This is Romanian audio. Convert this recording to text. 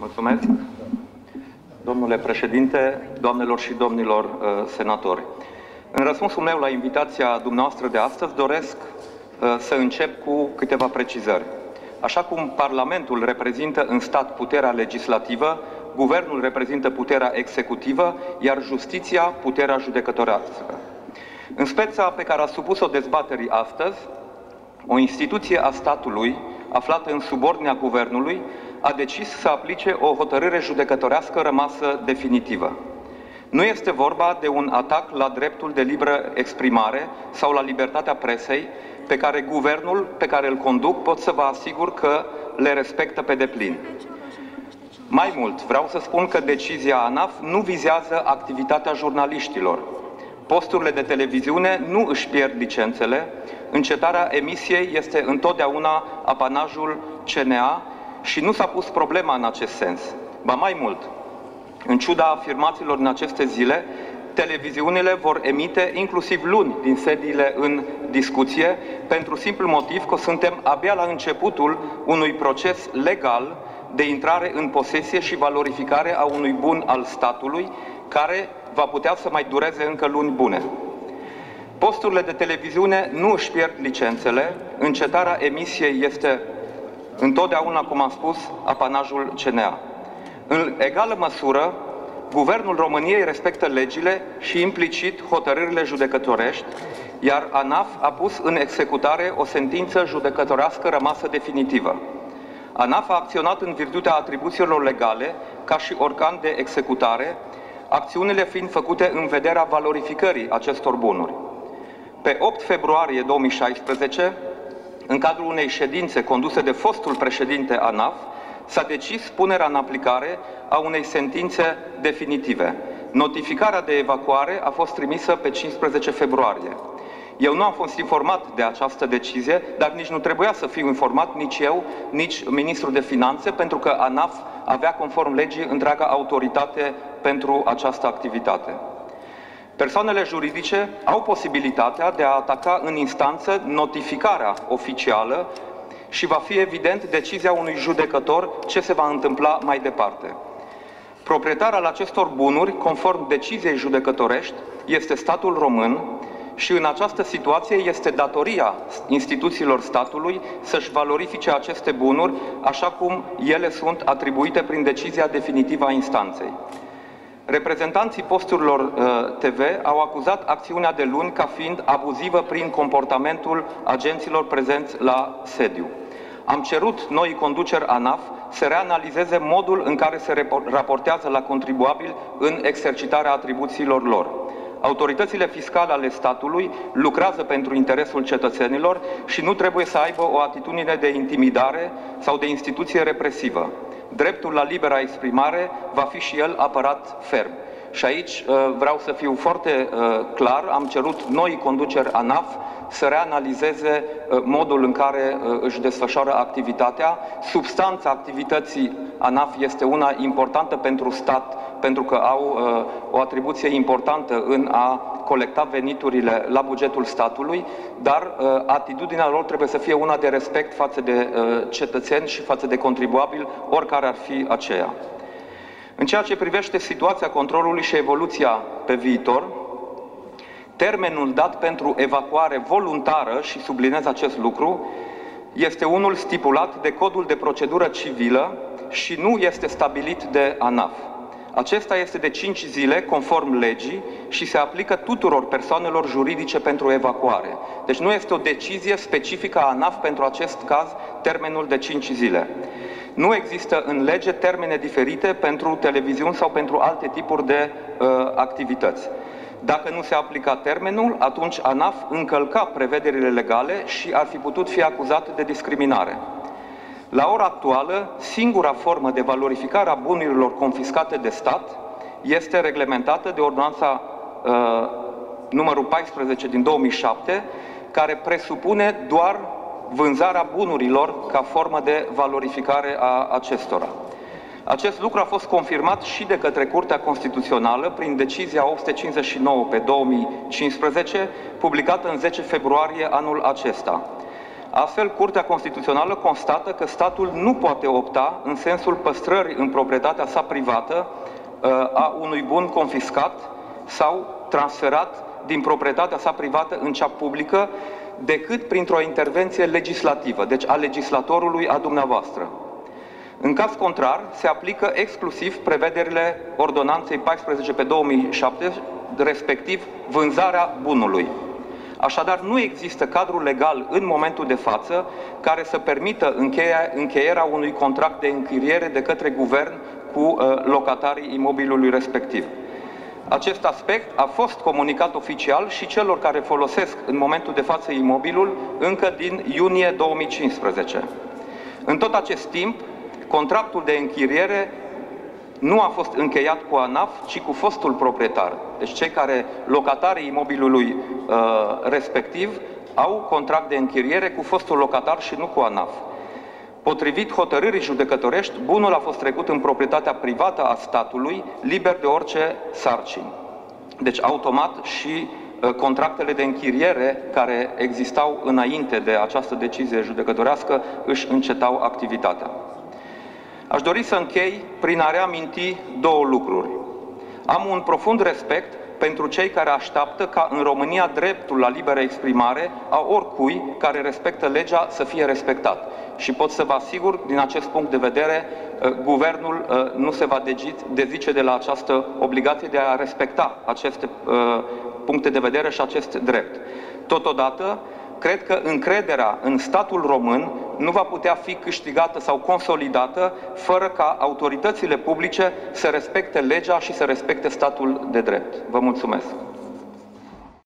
Mulțumesc. Domnule președinte, doamnelor și domnilor uh, senatori, în răspunsul meu la invitația dumneavoastră de astăzi doresc uh, să încep cu câteva precizări. Așa cum Parlamentul reprezintă în stat puterea legislativă, Guvernul reprezintă puterea executivă, iar justiția puterea judecătorească. În speța pe care a supus-o dezbaterii astăzi, o instituție a statului, aflată în subordinea Guvernului, a decis să aplice o hotărâre judecătorească rămasă definitivă. Nu este vorba de un atac la dreptul de liberă exprimare sau la libertatea presei, pe care guvernul pe care îl conduc pot să vă asigur că le respectă pe deplin. Mai mult, vreau să spun că decizia ANAF nu vizează activitatea jurnaliștilor. Posturile de televiziune nu își pierd licențele, încetarea emisiei este întotdeauna apanajul CNA și nu s-a pus problema în acest sens. Ba mai mult, în ciuda afirmațiilor în aceste zile, televiziunile vor emite inclusiv luni din sediile în discuție, pentru simplu motiv că suntem abia la începutul unui proces legal de intrare în posesie și valorificare a unui bun al statului, care va putea să mai dureze încă luni bune. Posturile de televiziune nu își pierd licențele, încetarea emisiei este întotdeauna, cum am spus, apanajul CNA. În egală măsură, Guvernul României respectă legile și implicit hotărârile judecătorești, iar ANAF a pus în executare o sentință judecătorească rămasă definitivă. ANAF a acționat în virtutea atribuțiilor legale ca și organ de executare, acțiunile fiind făcute în vederea valorificării acestor bunuri. Pe 8 februarie 2016, în cadrul unei ședințe conduse de fostul președinte ANAF, s-a decis punerea în aplicare a unei sentințe definitive. Notificarea de evacuare a fost trimisă pe 15 februarie. Eu nu am fost informat de această decizie, dar nici nu trebuia să fiu informat nici eu, nici ministrul de finanțe, pentru că ANAF avea conform legii întreaga autoritate pentru această activitate. Persoanele juridice au posibilitatea de a ataca în instanță notificarea oficială și va fi evident decizia unui judecător ce se va întâmpla mai departe. Proprietar al acestor bunuri, conform deciziei judecătorești, este statul român și în această situație este datoria instituțiilor statului să-și valorifice aceste bunuri așa cum ele sunt atribuite prin decizia definitivă a instanței. Reprezentanții posturilor uh, TV au acuzat acțiunea de luni ca fiind abuzivă prin comportamentul agenților prezenți la sediu. Am cerut noi conduceri ANAF să reanalizeze modul în care se raportează la contribuabil în exercitarea atribuțiilor lor. Autoritățile fiscale ale statului lucrează pentru interesul cetățenilor și nu trebuie să aibă o atitudine de intimidare sau de instituție represivă. Dreptul la libera exprimare va fi și el apărat ferm. Și aici uh, vreau să fiu foarte uh, clar, am cerut noi conduceri ANAF să reanalizeze uh, modul în care își desfășoară activitatea. Substanța activității ANAF este una importantă pentru stat, pentru că au o atribuție importantă în a colecta veniturile la bugetul statului, dar atitudinea lor trebuie să fie una de respect față de cetățeni și față de contribuabil, oricare ar fi aceea. În ceea ce privește situația controlului și evoluția pe viitor, termenul dat pentru evacuare voluntară, și sublinez acest lucru, este unul stipulat de codul de procedură civilă și nu este stabilit de ANAF. Acesta este de 5 zile, conform legii, și se aplică tuturor persoanelor juridice pentru evacuare. Deci nu este o decizie specifică a ANAF pentru acest caz, termenul de 5 zile. Nu există în lege termene diferite pentru televiziuni sau pentru alte tipuri de uh, activități. Dacă nu se aplica termenul, atunci ANAF încălca prevederile legale și ar fi putut fi acuzat de discriminare. La ora actuală, singura formă de valorificare a bunurilor confiscate de stat este reglementată de ordonanța uh, numărul 14 din 2007, care presupune doar vânzarea bunurilor ca formă de valorificare a acestora. Acest lucru a fost confirmat și de către Curtea Constituțională prin decizia 859 pe 2015, publicată în 10 februarie anul acesta. Astfel, Curtea Constituțională constată că statul nu poate opta în sensul păstrării în proprietatea sa privată uh, a unui bun confiscat sau transferat din proprietatea sa privată în cea publică decât printr-o intervenție legislativă, deci a legislatorului a dumneavoastră. În caz contrar, se aplică exclusiv prevederile Ordonanței 14 pe 2007, respectiv vânzarea bunului. Așadar, nu există cadru legal în momentul de față care să permită încheierea unui contract de închiriere de către guvern cu uh, locatarii imobilului respectiv. Acest aspect a fost comunicat oficial și celor care folosesc în momentul de față imobilul încă din iunie 2015. În tot acest timp, contractul de închiriere nu a fost încheiat cu ANAF, ci cu fostul proprietar. Deci cei care, locatarii imobilului uh, respectiv, au contract de închiriere cu fostul locatar și nu cu ANAF. Potrivit hotărârii judecătorești, bunul a fost trecut în proprietatea privată a statului, liber de orice sarcini. Deci, automat și uh, contractele de închiriere care existau înainte de această decizie judecătorească își încetau activitatea. Aș dori să închei prin a reaminti două lucruri. Am un profund respect pentru cei care așteaptă ca în România dreptul la liberă exprimare a oricui care respectă legea să fie respectat. Și pot să vă asigur, din acest punct de vedere, uh, guvernul uh, nu se va dezice de la această obligație de a respecta aceste uh, puncte de vedere și acest drept. Totodată, cred că încrederea în statul român nu va putea fi câștigată sau consolidată fără ca autoritățile publice să respecte legea și să respecte statul de drept. Vă mulțumesc!